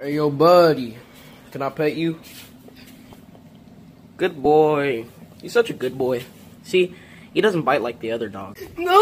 Hey, yo, buddy. Can I pet you? Good boy. He's such a good boy. See, he doesn't bite like the other dog. No!